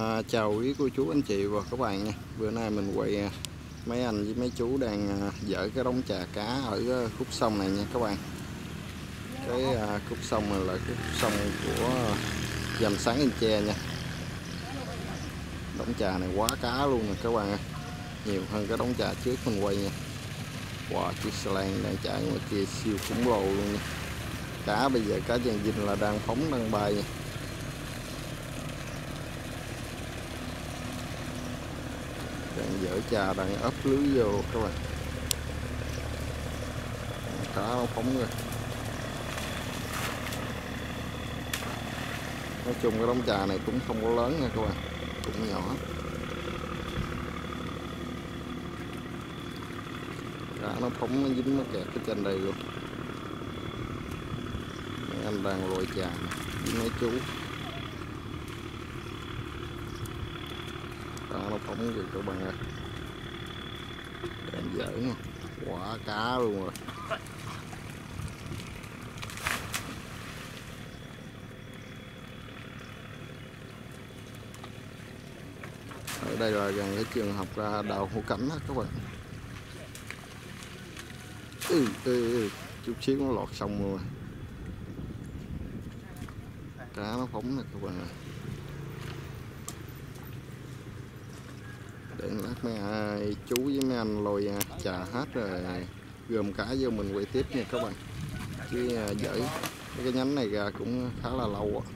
À, chào quý cô chú anh chị và các bạn nha. Bữa nay mình quay à, mấy anh với mấy chú đang à, dở dỡ cái đống trà cá ở à, khúc sông này nha các bạn. Cái à, khúc sông này là cái khúc sông của dầm sáng Yên Tre nha. Đống trà này quá cá luôn nè các bạn ơi Nhiều hơn cái đống trà trước mình quay nha. Wow, chiếc xe lan đang chạy ngoài kia siêu khủng lồ luôn nha Cá bây giờ cá dàn dinh là đang phóng đang bay nha. Đang dở trà đang ấp lưới vô các bạn. Cá nó phóng rồi nói chung cái đống trà này cũng không có lớn nha các bạn, cũng nhỏ. Cá nó phóng, nó dính, nó kẹt cái trên đây luôn. Anh đang lội trà với mấy chú. Cá nó phóng kìa các bạn ơi đang dở nha quả cá luôn rồi. Ở đây là gần cái trường học ra đào hữu cảnh đó các bạn. Ừ, ừ, ừ. chút xíu nó lọt xong rồi. Cá nó phóng nè các bạn ơi lát mấy ai chú với mấy anh lôi à, trà hết rồi gồm cá vô mình quay tiếp nha các bạn. Chứ à, dở cái nhánh này gà cũng khá là lâu á.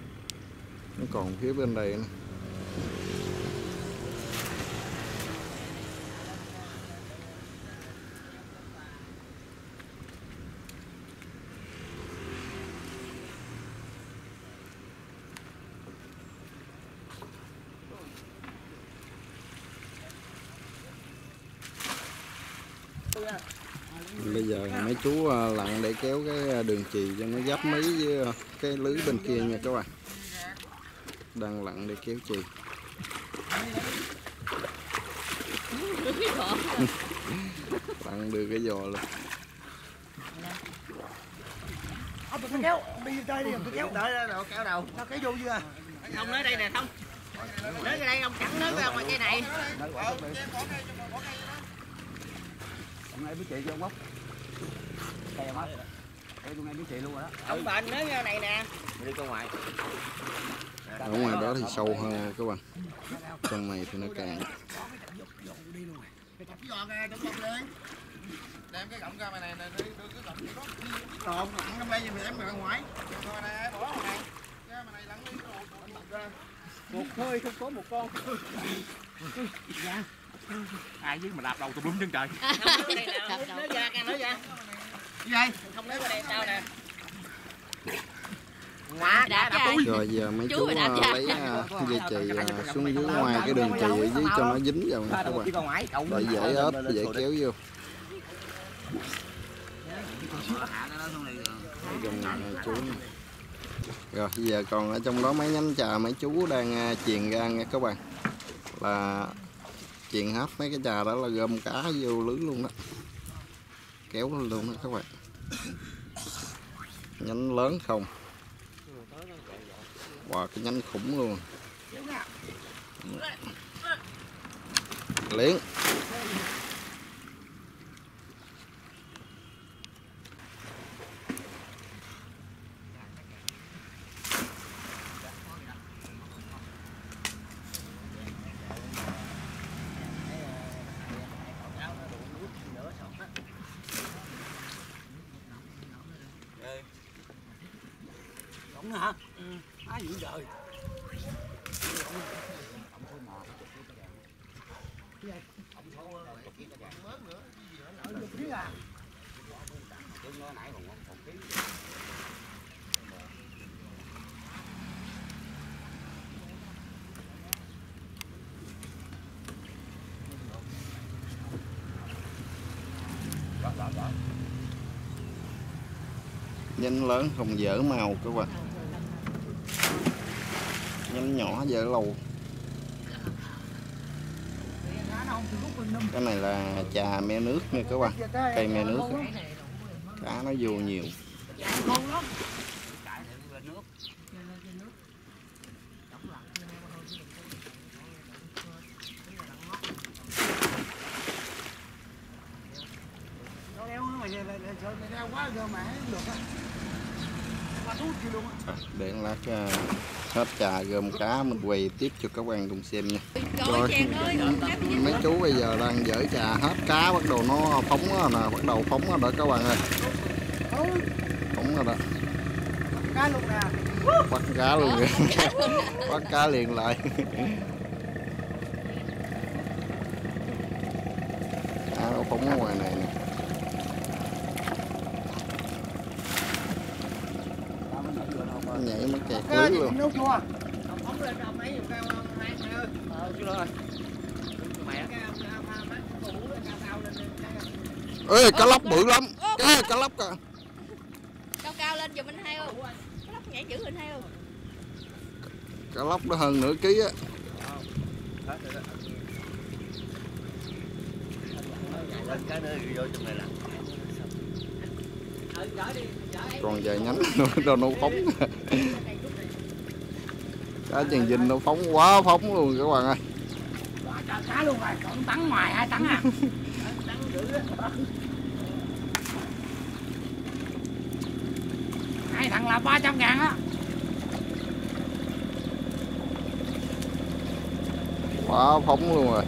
Nó còn phía bên đây nữa. Bây giờ mấy chú à, lặn để kéo cái à, đường chì cho nó giáp mấy với à, cái lưới bên kia nha các bạn đang lặn để kéo chì lặn đưa cái giò luôn Ông tôi kéo, đi đây đi, tôi kéo. Đợi đợi kéo đầu. Nó kéo vô chưa? Không nói đây nè không. Nói cái đây ông chẳng nói ra ngoài cây này. Ông này với chị cho ông bóc. Đây em hết. Đây tôi nghe với chị luôn rồi đó. Ông bệnh nói ra này nè. Đi ra ngoài. ở ngoài đó thì sâu hơn các bạn trong này thì nó cạn Giò kìa, đừng bọc lên. Đem cái gọng ra mày này nè, đưa cái gọng đó. Còn lặn trong đây thì em ra ngoài. Rồi này, bỏ vào này. Ra mày này lặn đi cái đồ anh bọc ra. Một hơi không có một con. Dạ. Ai với mà đạp đầu tùm lum chân trời. Nè, nói ra càng nói ra. Vậy? Không nói cái đây sao nè. Quá rồi giờ mấy Chú chú cho. lấy dây chì xuống dưới ngoài cái đường chì ở dưới cho nó dính vào các bạn. để dễ ốp dễ kéo vô. Nè, chú rồi bây giờ còn ở trong đó mấy nhánh trà mấy chú đang à, chuyền ra nha các bạn. Là chuyền hết mấy cái trà đó là gom cá vô lưới luôn đó kéo luôn đó các bạn. Nhánh lớn không? Wow cái nhánh khủng luôn. Liền hả? Ừ. Ai dữ trời. nhánh lớn không dở màu các bạn nhỏ giờ lâu. Cái này là trà me nước nha các bạn. Cây me nước. Cá nó vô nhiều. Để lát à, hết trà gom cá mình quay tiếp cho các bạn cùng xem nha. Trời ơi, chàng ơi, cá bị mấy chú bây giờ đang dở trà hết cá bắt đầu nó phóng rồi nè bắt đầu phóng rồi đó các bạn ơi. Phóng rồi đó. Cá luôn nè. Bắt cá luôn. kìa bắt cá liền lại. Nó phóng ở ngoài này nè Nó nhảy mới kẹt cá lưới gì luôn. nấu chua phóng lên ông ấy dùng cao mai mày ơi ờ chưa rồi mẹ cái mắt cũ cao cao lên ê cá lóc bự lắm. Ê, cá lóc à cao cao lên giùm anh hai Cái lóc nhảy dữ anh hai cá lóc nó hơn nửa ký á. Lên cái nữa vô trong này là còn vài nhánh nó nó phóng. Cá chèn dinh nó phóng quá phóng luôn các bạn ơi. Cá luôn rồi còn tắn ngoài hai tắn à hai thằng là 300 ngàn á quá phóng luôn rồi.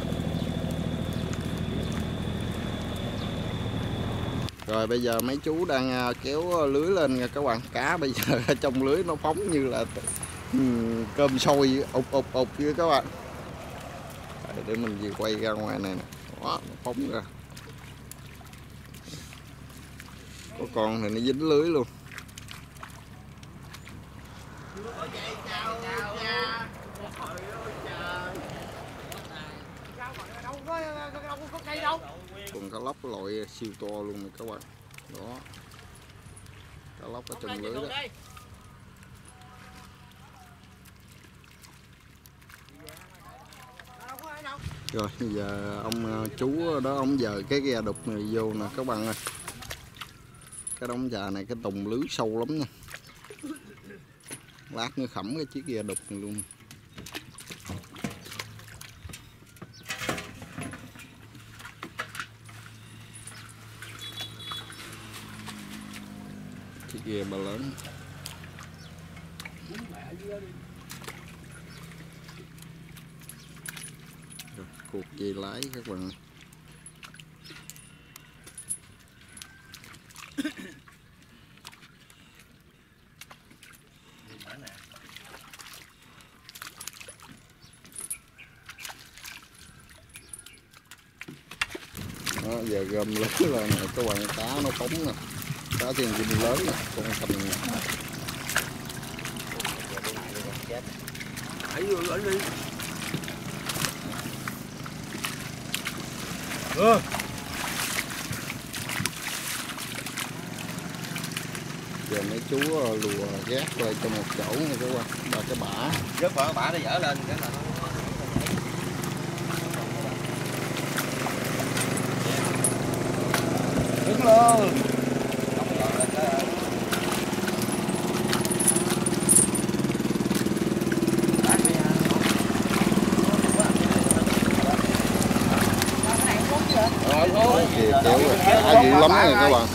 Rồi bây giờ mấy chú đang à, kéo lưới lên nha các bạn. Cá bây giờ trong lưới nó phóng như là ừ, cơm sôi ụp ụp ụp với các bạn. Để mình vừa quay ra ngoài này nè. Đó, nó phóng ra. Có con thì nó dính lưới luôn đâu có đâu có cây đâu còn cá lóc loại siêu to luôn nè các bạn. Đó. Cá lóc ở trong lưới đó. rồi giờ ông ờ, chú đó ông giờ cái ghe đục này vô nè các bạn ơi. Cái đống trà này cái tùng lưới sâu lắm nha. Lát nữa khẩm cái chiếc ghe đục này luôn kia ghe lớn. Rồi, cuộc dây lái các bạn đó, giờ gom lớn lên này các bạn cá nó phóng nè cá tiền dinh lớn nè con thành nè Hãy vô ảnh đi. Giờ mấy chú ờ, lùa gác lại cho một chỗ nha các bạn ba cái bả. Rớt vào bả nó dở lên cái là nó Đứng luôn Không dọn lên cái Rồi thôi kìa kéo rồi lắm nè các bạn.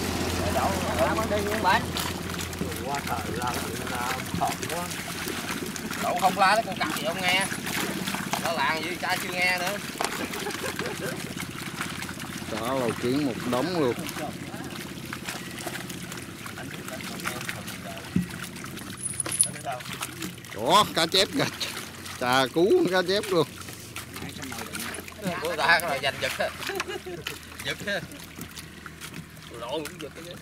Cậu không la đấy con cặp gì không nghe. Nó làng gì cha chưa nghe nữa. Cá lầu kiến một đống luôn. Đó cá chép kìa. Trà cú cá chép luôn. Của ta cái là giành giật. Á giật. á lộn cũng giật cái chứ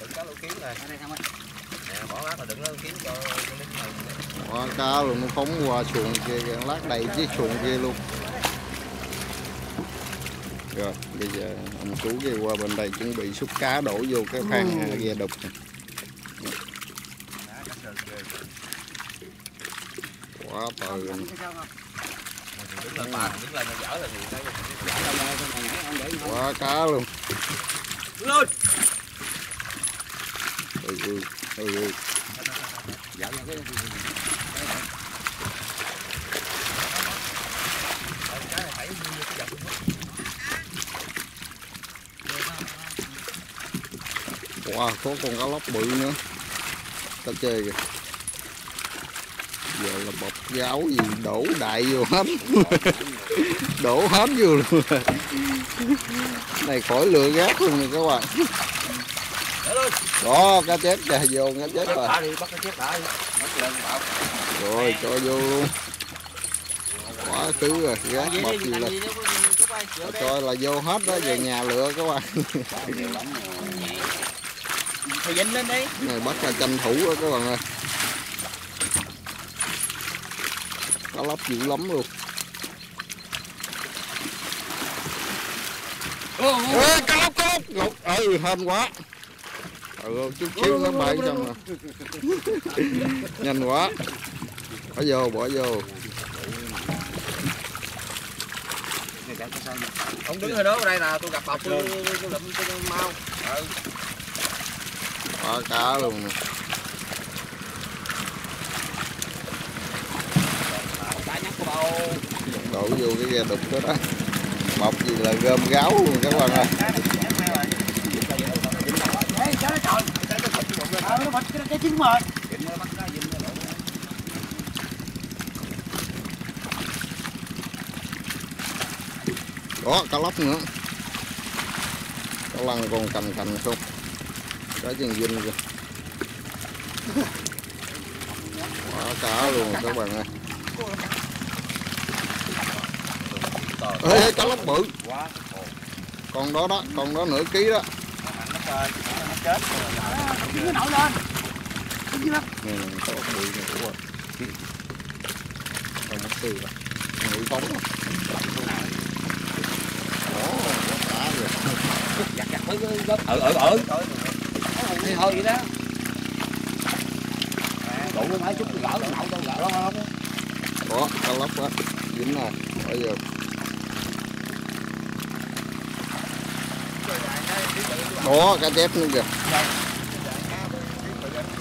đựng cá lô kiến này nè. Bỏ lát mà đựng nó kiếm cho con đó, cá luôn nó phóng qua xuồng kia lát đầy chiếc xuồng kia luôn. Rồi bây giờ ông chú kia qua bên đây chuẩn bị xúc cá đổ vô cái khoang ừ. ghe đục này. quá trời đứng quá cá luôn. Lên. Ôi ôi ôi ôi. Dở ra cái Wow, có con cá lóc bự nữa. Cá chê kìa bọc gáo gì đổ đại vô hết đổ hết vô luôn. Này khỏi lựa gác luôn nè các bạn. Đó cá chép kìa vô cá chép rồi. Rồi cho vô luôn. Quá thứ rồi gác bọc gì là coi là vô hết đó về nhà lựa các bạn. Thì dính lên đi. này bắt là tranh thủ đó các bạn ơi cá lóc dữ lắm luôn. Ê, cá lóc cá lóc. Ừ hên quá. Ừ chút xíu nó bay xong rồi nhanh quá. Bỏ vô bỏ vô. Ông đứng ở đó ở đây là tôi gặp bọc tôi lụm tôi mau. Ừ. quá cá luôn nè Đã nhắc của bầu đổ vô cái ghe đục đó đó. Bọc gì là gom gáo luôn các bạn ơi. Có cá lóc nữa. Cá lăng còn cành cành không? Cá chân dinh kìa. Quá cá luôn các bạn ơi ê ê, cá lóc bự Quá. con đó đó con đó nửa ký đó Nó nó rồi. nè nè lóc bự này của con mất tiêu rồi ngụy phóng đó Ồ, quá cá rồi Giặt giặt cái gốc. Ừ ừ ừ. Thì thôi vậy đó. Đủ máy chút gỡ đâu gỡ đó không? đó cá lóc đó dính nè bây giờ đó cá chép nữa kìa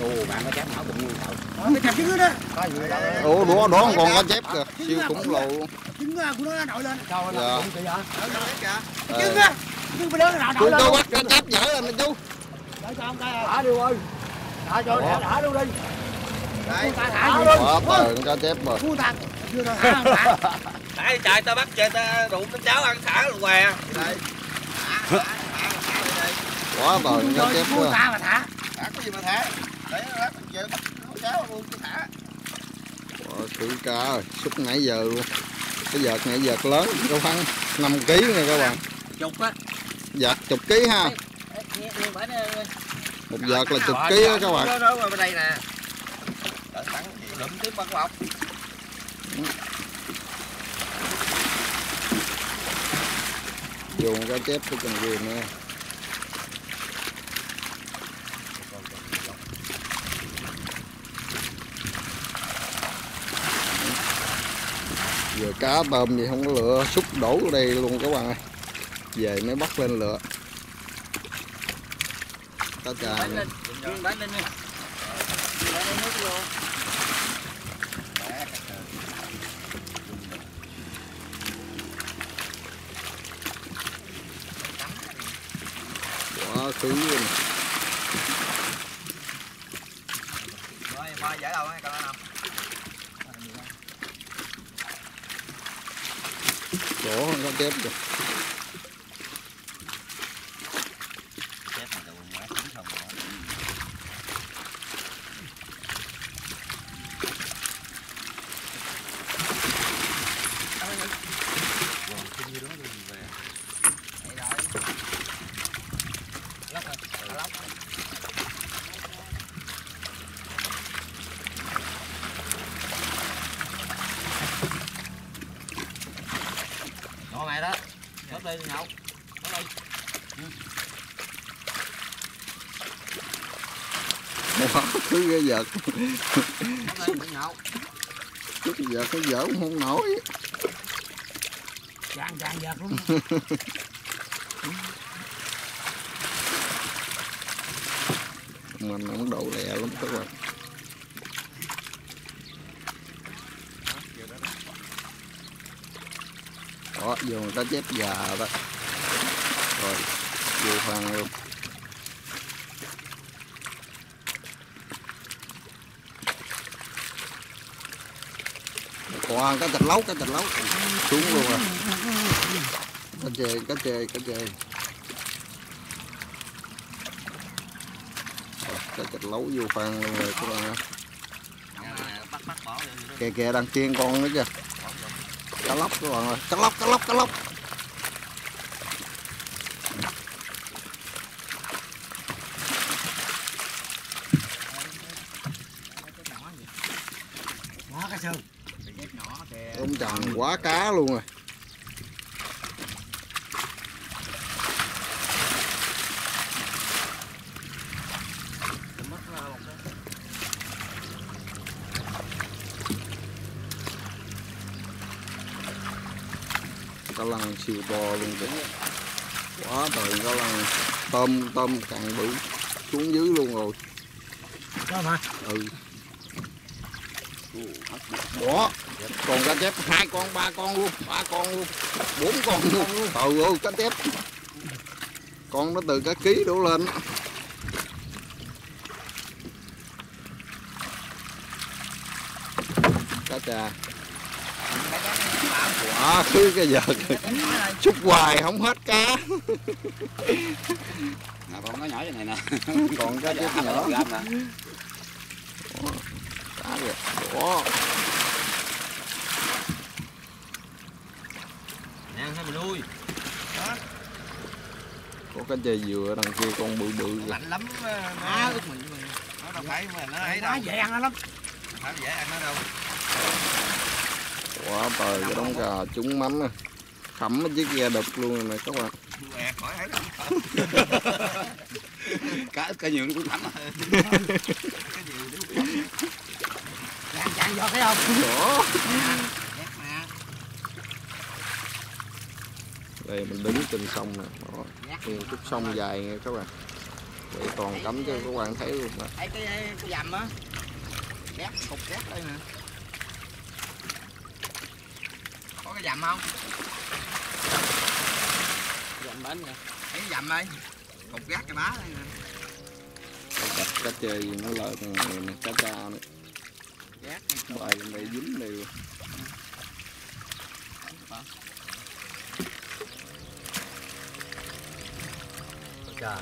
Ồ, bạn có chém não cũng như thầu. Mày chặt trứng đó. Có đâu. ủa đó đó còn cá chép kìa siêu khủng lồ luôn Trứng của nó nổi lên. Sao Dạ. nó cũng kì hả? Trứng Ờ, á. Trứng đó nó nổi lên. chú bắt cá chép dở lên nè chú Để cho ông coi. Thả đi ơi. Thả cho thả luôn đi. Đây. Ta thả Thả luôn. quá trời con cá chép rồi Cua ta. Chưa rồi thả không thả. Thả trời ta bắt trời ta đụng đến cháu ăn thả luôn què. quá trời con cá Rồi chép đó ta mà thả. Thả có gì mà thả. Đấy nó lát mình chơi bắt cháu luôn cứ thả. quá thứ cá rồi xúc nãy giờ luôn cái vợt này vợt lớn có khoảng 5 kg nè các bạn Chục á. vợt chục ký ha một vợt là chục ký á các bạn Nó nó bên đây nè. Lụm tiếp bắt bọc. dùng cá chép cái cần ghiền nữa giờ cá tôm gì không có lựa xúc đổ ở đây luôn các bạn ơi. Về mới bắt lên lựa. Cá trà vô. quá khứ luôn Rồi, ba giải đâu ấy, coi nó nằm. Đổ hơn cá chép kìa Chết mà tụi má trứng không rồi. Đó mày đó. Đi nhậu. Nó vợt Nhốt đi, đừng nhậu. chút vợt cái dở cũng không nổi Chàng chàng giật luôn. mình không độ lẹ lắm các bạn đó vô người ta chép già đó. Rồi vô khoan luôn. Còn cái thịt lấu cái thịt lấu. Xuống luôn à. Cá chê cá chê cá chê. Cái thịt lấu vô khoan luôn rồi các bạn kè kè đang chiên con nữa chưa Cá lóc các bạn ơi. Cá lóc, cá lóc, cá lóc. Ông tràn quá cá luôn rồi. cá lăng siêu to luôn kìa. Quá trời cá lăng tôm tôm càng bự xuống dưới luôn rồi. Đó mà. ừ. Đó. Còn cá chép hai con ba con luôn ba con luôn bốn con luôn. Ừ ừ cá chép. Con nó từ cả ký đổ lên. Cá trà quá cứ cái giờ chút hoài không hết cá. Nè con nó nhỏ như này nè. Còn cá chép nhỏ. gram nè cá kìa. Đó nè thấy mình nuôi có cái dây dừa đằng kia con bự bự Lạnh lắm. Nó nó đâu phải mà nó ấy đâu. Dễ ăn lắm. Phải dễ ăn nó đâu. Quá trời cái đống gà trúng mắm nè. Khẩm chiếc ghe đực luôn rồi nè các bạn. Cá cá nhiều nó cũng thấm à chàng giọt thấy không? mà. đây mình đứng trên sông nè. Đó nguyên khúc sông dài nghe các bạn. Vậy toàn cắm cho các bạn thấy luôn nè. Thấy cái cái dầm á. Đét cục đét đây nè. Có cái dầm không? dầm bánh nè Thấy cái dầm đây. Cục gác cái bá đây nè. đặt cá chê gì nó lợi này nè cá cha nữa Gác. bài lên đây dính đều Cái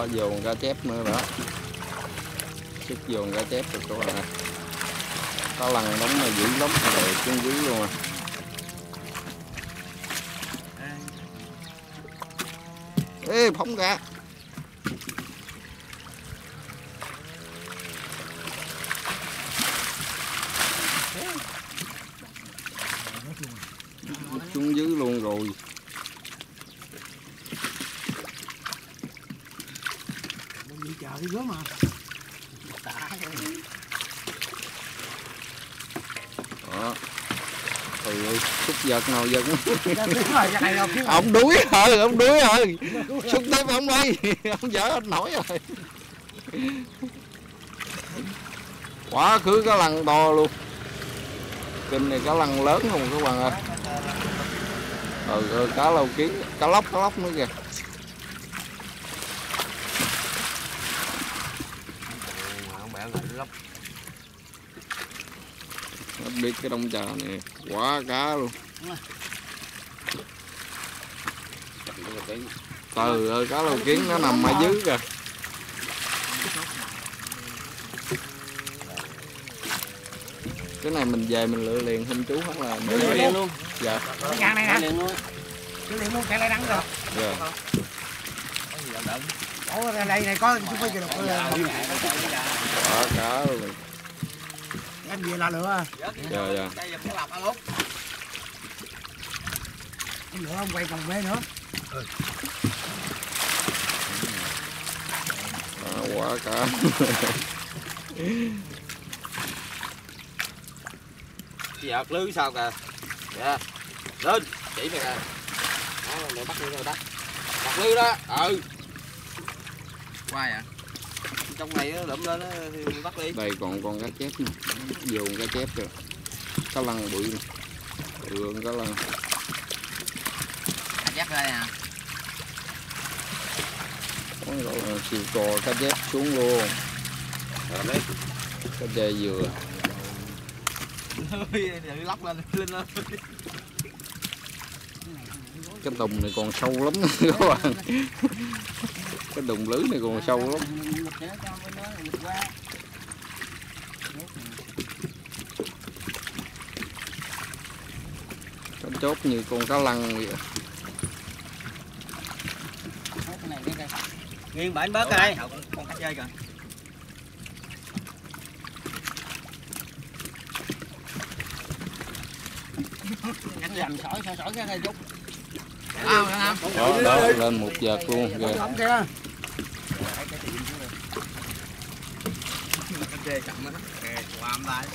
đó dồn cá chép nữa đó. Sức dồn cá chép rồi các bạn ạ cá lằn đóng này dữ lắm rồi xuống dưới luôn à. Ê, phóng ra xuống dưới luôn rồi Đi chờ cái gớm mà. đó trời ơi xúc giật nào giật. Cái chứ. ông đuối rồi ông đuối rồi xúc tiếp ông đây ông dở hết nổi rồi. Quá khứ cá lăng to luôn. Kinh này cá lăng lớn không các bạn ơi? Ừ, ừ cá lau kiến cá lóc cá lóc nữa kìa. Biết cái đông trà này quá cá luôn từ ơi cá lau kiến nó nằm ở dưới kìa. Cái này mình về mình lựa liền không chú hoặc là để Lựa liền luôn. dạ. Cái ngàn này nè. liền luôn. Cái liền muốn chạy lại đắng rồi. dạ. Ủa đây này có chúng phải kêu được cá luôn em về là lựa dạ dạ lựa ông quay còn mê nữa. À, quá cá giật lưới sao kìa? Dạ. Lên chỉ mày kìa. Đó mày bắt lưới rồi đó. Đặt lưới đó. Ừ. Quay à? Trong này nó lụm lên thì bắt đi. Đây còn con cá chép nè. Dồn cá chép kìa. Cá lăng bự nè. Ừ cá lăng dắt ra nè chiều cò cá chép xuống luôn. Cá dây dừa lóc lên lên lên. Cái đùng này còn sâu lắm các bạn. Cái đùng lưới này còn sâu lắm. Cá chốt như con cá lăng vậy Nghiêng bển bớt đây. Con cá chơi kìa. Cánh dầm sỏi sỏi sỏi cái này chút. À, đó, đó lên một vợt luôn kìa. chậm đó. Qua âm tay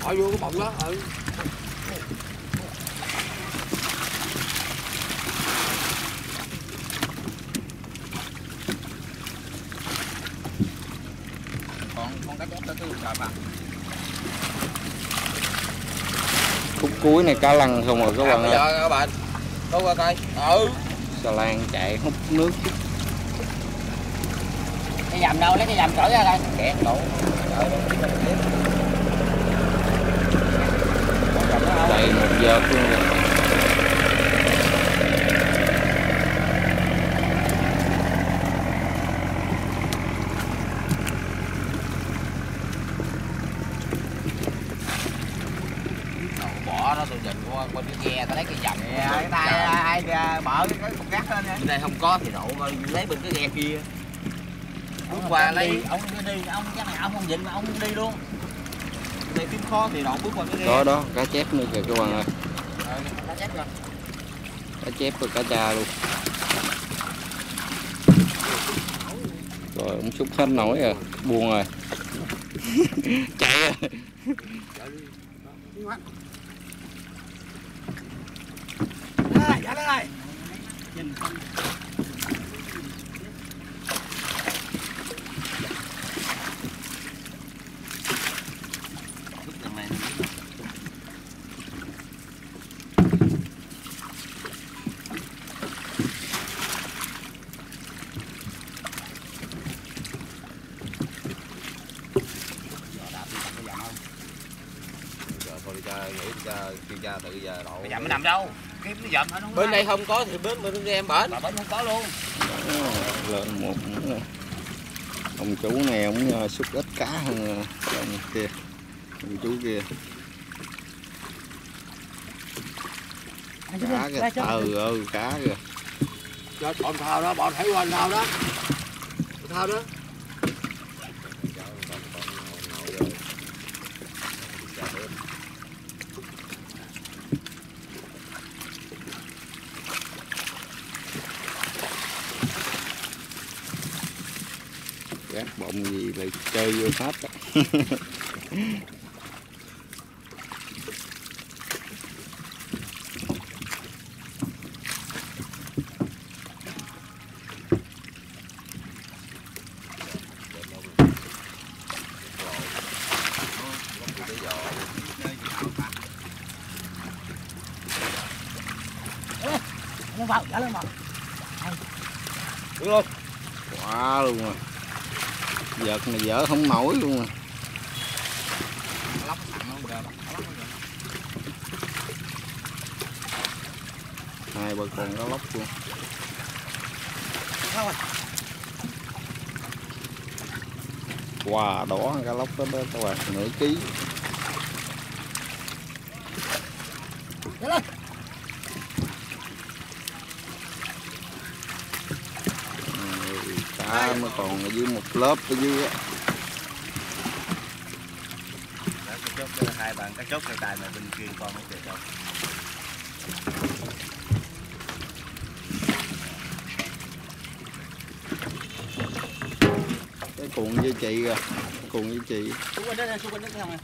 Hỏi vô cái bọng đó. Ừ. Còn con cá chép tới tôi trời mà khúc cuối này cá lăng không rồi các bạn ơi giờ các bạn. Có qua coi. Ừ. xà lan chạy hút nước Cái dầm đâu lấy cái dầm sỏi ra đây Kẹt đủ. chạy một vợt luôn rồi Bỏ nó tôi nhìn qua qua cái ghe tao lấy cái dầm. cái tay ai bỏ cái cục gắt lên Bên đây không có thì đậu lấy bên cái ghe kia. bước qua lấy ông cứ đi ông chắc là ông không dịnh mà ông đi luôn. Đây kiếm khó thì đậu bước qua cái đó đó cá chép nữa kìa các bạn ơi. Cá chép rồi cá chép và cá cha luôn. Rồi ông xúc hết nổi rồi buồn rồi. Chạy rồi đây dạ đây Bây đi tự giờ đậu. bây giờ mới nằm đâu dầm Bên đây không có thì bên bên em bển. bên không có luôn. Đó, lên một ông chủ này ông ờ, xúc ít cá hơn ờ, ông kia ông chú kia. Cá kìa. ừ ừ cá kìa. Cho bọn thao đó, bọn thấy quanh thao đó. Thao đó. gác lại chơi vô hết á. không vào trả lên mà Đúng luôn. quá luôn rồi giật này dở không nổi luôn à. Hai bờ còn cá lóc luôn. Wow đỏ cá lóc đó, đó các bạn nửa ký Ừ, cá nó còn ở dưới một lớp ở dưới á. Cái chốt hai bạn cái chốt cái tài mà bên kia con nó kìa đâu. Cái cuộn với chị kìa cuộn với chị. Đó đó không à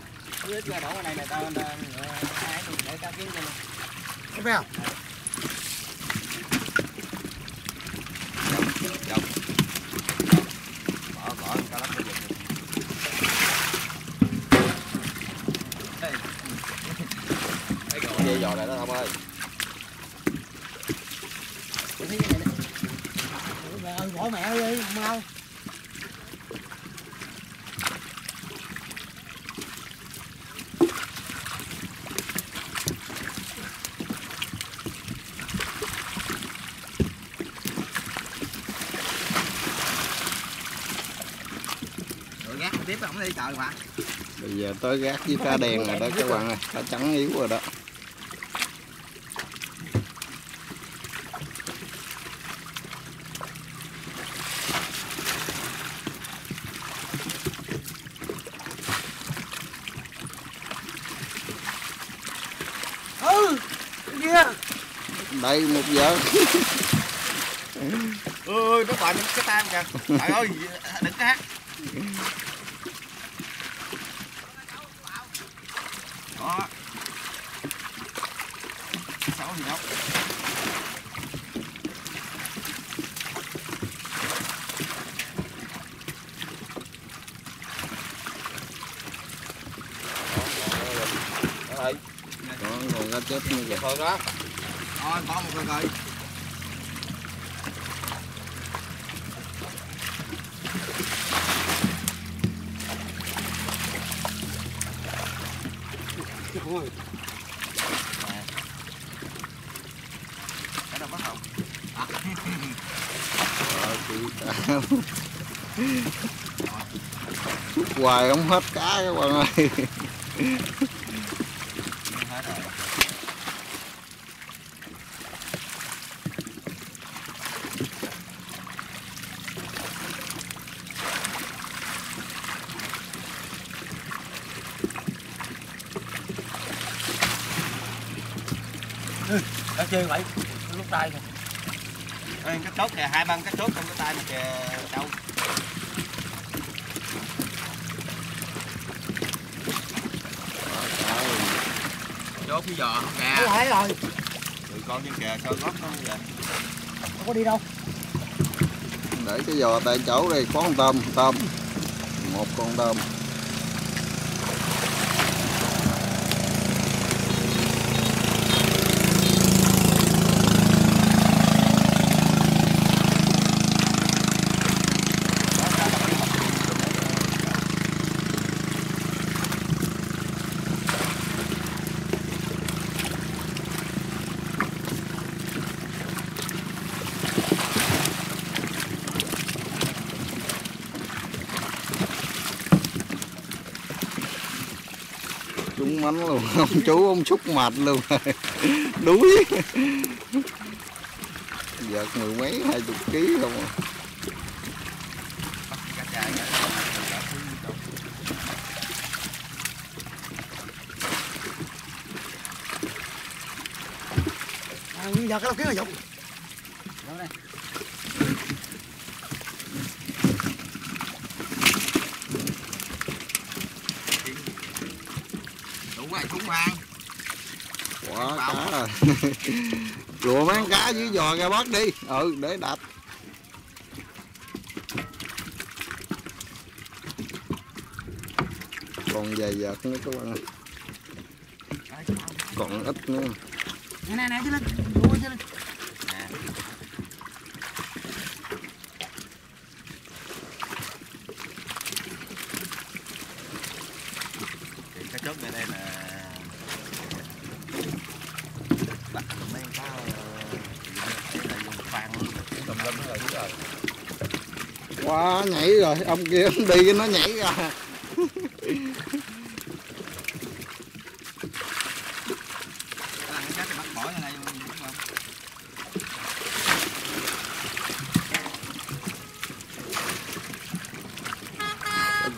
đổ cái này này tao ai cũng để tao kiếm cho mày Thấy không? bỏ bỏ tao lắp cái gì dây giò này đó không ơi ơi, bỏ mẹ đi, mau. Tiếp ổng đi trời mà. bây giờ tới gác với cá đen rồi đó các bạn ơi cá trắng yếu rồi đó Ừ, kia. Đây một giờ Ừ, nó bền cái tay kìa. Trời ơi, đừng cá. Đó. Sáu thì đâu. đó còn cá chết nữa kìa hơn đó Rồi, bỏ một rồi. Rồi. Cái đâu bắt chị cá Xúc hoài không hết cá các bạn ơi chơi vậy? Lúc tay kìa. Ê, cái chốt kìa hai băng cái chốt trong cái tay này kìa đâu? Chốt cái giò kìa. Thấy rồi. Tụi con trên kìa sơ gót nó vậy? Không có đi đâu. Để cái giò tại chỗ đây có con tôm tôm. Một con tôm mắn luôn. Ông chú, ông xúc mệt luôn. Đuối. Giật mười mấy, hai chục ký không à. à bắt giờ cái đâu kiếm là dụng đủ rồi cũng mang quá cá rồi lùa mang cá dưới giò ra bắt đi. Ừ để đạp. Còn dài vợt nữa các bạn ơi. Còn ít nữa. Nè nè nè chứ lên Ui, đi lên thì cái chốt này đây là đặt mấy con cá đây là dùng phan luôn tùm lum hết rồi đúng rồi quá nhảy rồi ông kia ông đi nó nhảy ra.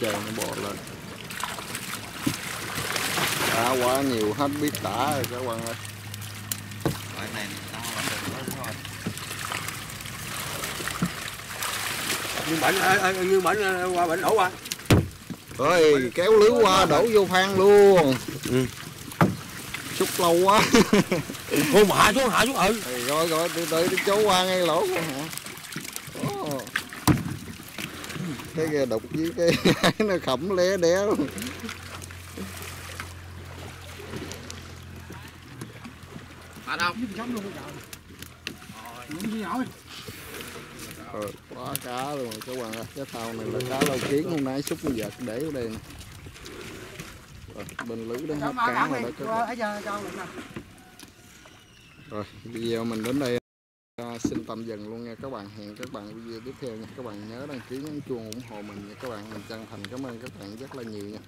Trời nó bò lên. Đã quá nhiều hết biết tả rồi các bạn ơi Rồi này to vẫn được đó, đúng rồi nhưng bệnh ê, ê, như bệnh ê, qua bệnh đổ qua. Rồi kéo lưới qua đổ vô phan luôn. Ừ. xúc lâu quá. Mà hạ xuống hạ xuống ừ. Rồi rồi từ từ đi chỗ qua ngay lỗ luôn hả Ồ. cái kìa đục với cái cái nó khẩm lé đé luôn. Anh không? Với sống luôn. Bây giờ. Những gì Ờ, quá cá luôn rồi các bạn ơi. Cái thao này là cá lau kiến hôm nay xúc vợt để ở đây nè. Rồi, bên lưới đến hết cá rồi đó các bạn rồi video mình đến đây à, xin tạm dừng luôn nha các bạn. Hẹn các bạn video tiếp theo nha. Các bạn nhớ đăng ký nhấn chuông ủng hộ mình nha các bạn. Mình chân thành cảm ơn các bạn rất là nhiều nha